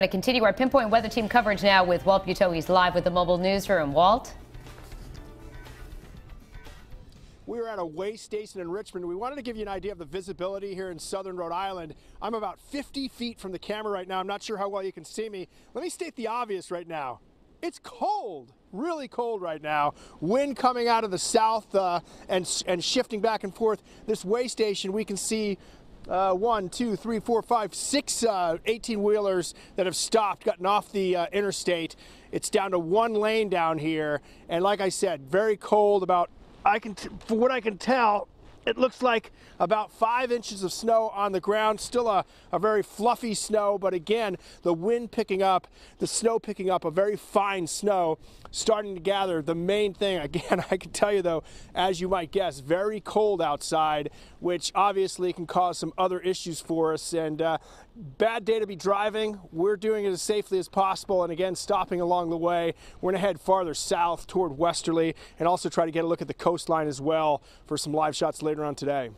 To continue our pinpoint weather team coverage now with Walt Buteau. He's live with the mobile newsroom. Walt? We are at a way station in Richmond. We wanted to give you an idea of the visibility here in southern Rhode Island. I'm about 50 feet from the camera right now. I'm not sure how well you can see me. Let me state the obvious right now. It's cold, really cold right now. Wind coming out of the south uh, and, and shifting back and forth. This way station, we can see uh, one, two, three, four, five, six uh, 18 wheelers that have stopped, gotten off the uh, interstate. It's down to one lane down here. And like I said, very cold, about, I can, for what I can tell, it looks like about five inches of snow on the ground. Still a, a very fluffy snow, but again, the wind picking up, the snow picking up, a very fine snow starting to gather. The main thing, again, I can tell you though, as you might guess, very cold outside, which obviously can cause some other issues for us. And uh, bad day to be driving. We're doing it as safely as possible. And again, stopping along the way. We're going to head farther south toward Westerly and also try to get a look at the coastline as well for some live shots on today.